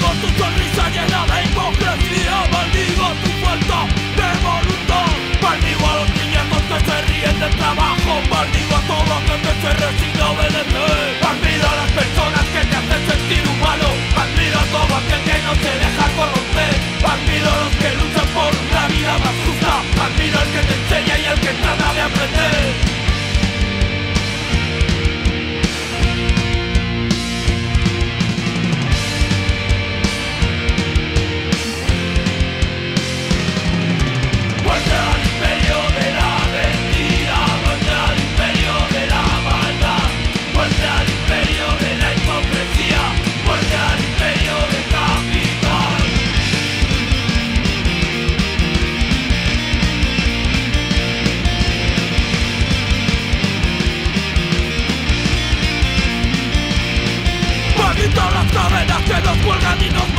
Nos venda y nos pone una borda